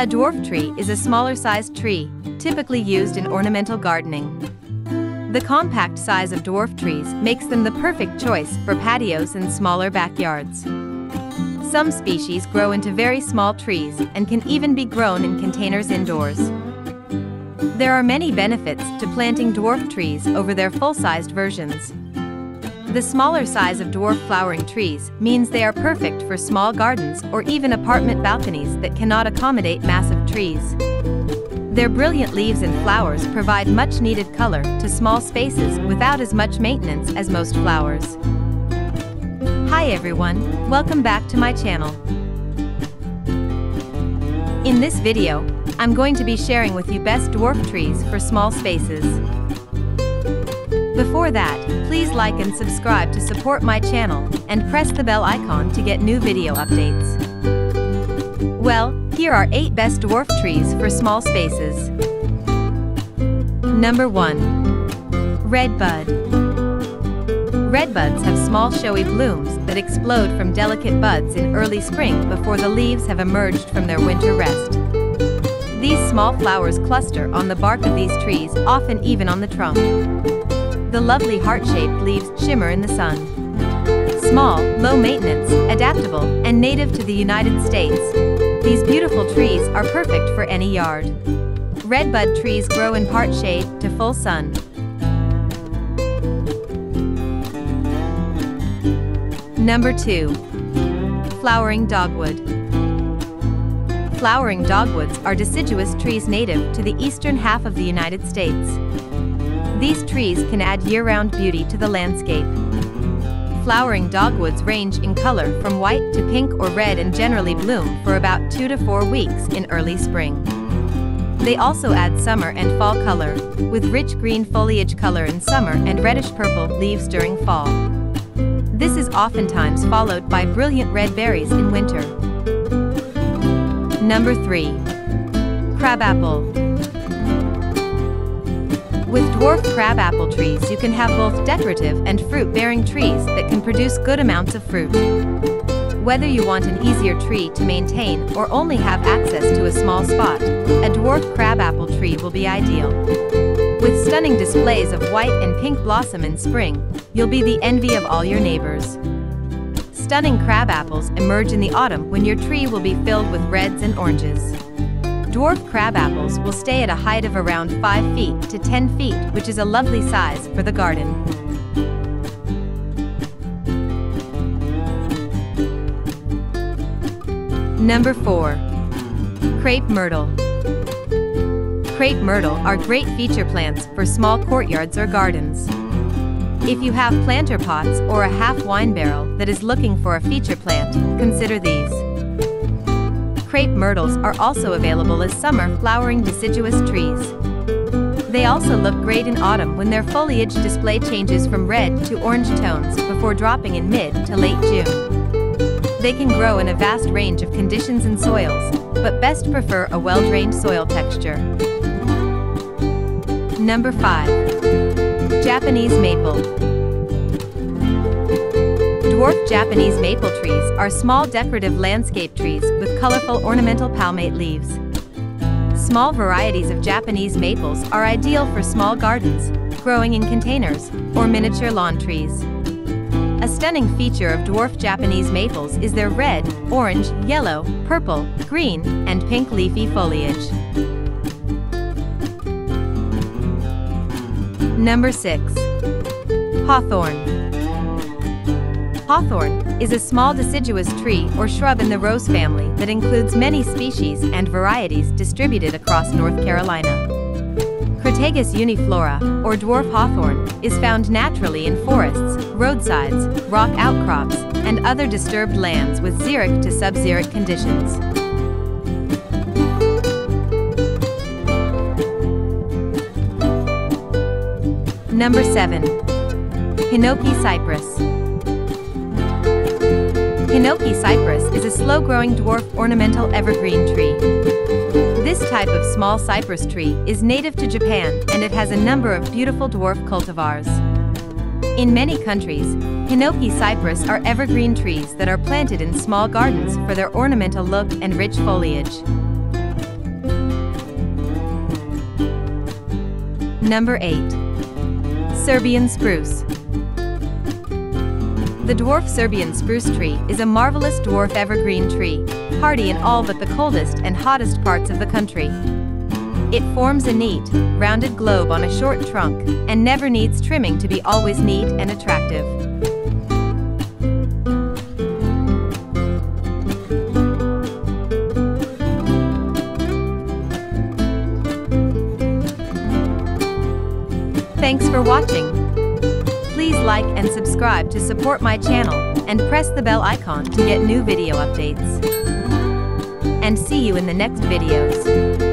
A dwarf tree is a smaller sized tree, typically used in ornamental gardening. The compact size of dwarf trees makes them the perfect choice for patios and smaller backyards. Some species grow into very small trees and can even be grown in containers indoors. There are many benefits to planting dwarf trees over their full-sized versions. The smaller size of dwarf flowering trees means they are perfect for small gardens or even apartment balconies that cannot accommodate massive trees. Their brilliant leaves and flowers provide much needed color to small spaces without as much maintenance as most flowers. Hi everyone, welcome back to my channel. In this video, I'm going to be sharing with you best dwarf trees for small spaces. Before that, please like and subscribe to support my channel and press the bell icon to get new video updates. Well, here are 8 best dwarf trees for small spaces. Number 1. Redbud. Redbuds have small showy blooms that explode from delicate buds in early spring before the leaves have emerged from their winter rest. These small flowers cluster on the bark of these trees, often even on the trunk. The lovely heart-shaped leaves shimmer in the sun. Small, low maintenance, adaptable, and native to the United States, these beautiful trees are perfect for any yard. Redbud trees grow in part shade to full sun, Number 2. Flowering Dogwood Flowering dogwoods are deciduous trees native to the eastern half of the United States. These trees can add year-round beauty to the landscape. Flowering dogwoods range in color from white to pink or red and generally bloom for about 2 to 4 weeks in early spring. They also add summer and fall color, with rich green foliage color in summer and reddish purple leaves during fall. This is oftentimes followed by brilliant red berries in winter. Number 3. Crabapple. With dwarf crabapple trees you can have both decorative and fruit-bearing trees that can produce good amounts of fruit. Whether you want an easier tree to maintain or only have access to a small spot, a dwarf crabapple tree will be ideal. With stunning displays of white and pink blossom in spring, you'll be the envy of all your neighbors. Stunning crab apples emerge in the autumn when your tree will be filled with reds and oranges. Dwarf crab apples will stay at a height of around 5 feet to 10 feet, which is a lovely size for the garden. Number 4. Crepe Myrtle crepe myrtle are great feature plants for small courtyards or gardens. If you have planter pots or a half wine barrel that is looking for a feature plant, consider these. Crepe myrtles are also available as summer flowering deciduous trees. They also look great in autumn when their foliage display changes from red to orange tones before dropping in mid to late June. They can grow in a vast range of conditions and soils, but best prefer a well-drained soil texture. Number 5. Japanese Maple Dwarf Japanese maple trees are small decorative landscape trees with colorful ornamental palmate leaves. Small varieties of Japanese maples are ideal for small gardens, growing in containers, or miniature lawn trees. A stunning feature of dwarf Japanese maples is their red, orange, yellow, purple, green, and pink leafy foliage. Number 6. Hawthorn. Hawthorn is a small deciduous tree or shrub in the rose family that includes many species and varieties distributed across North Carolina. Crataegus uniflora, or dwarf hawthorn, is found naturally in forests, roadsides, rock outcrops, and other disturbed lands with xeric to sub-xeric conditions. Number 7. Hinoki Cypress. Hinoki cypress is a slow-growing dwarf ornamental evergreen tree. This type of small cypress tree is native to Japan and it has a number of beautiful dwarf cultivars. In many countries, Hinoki cypress are evergreen trees that are planted in small gardens for their ornamental look and rich foliage. Number 8. Serbian Spruce the dwarf Serbian spruce tree is a marvelous dwarf evergreen tree, hardy in all but the coldest and hottest parts of the country. It forms a neat, rounded globe on a short trunk, and never needs trimming to be always neat and attractive. Thanks for watching. Like and subscribe to support my channel, and press the bell icon to get new video updates. And see you in the next videos.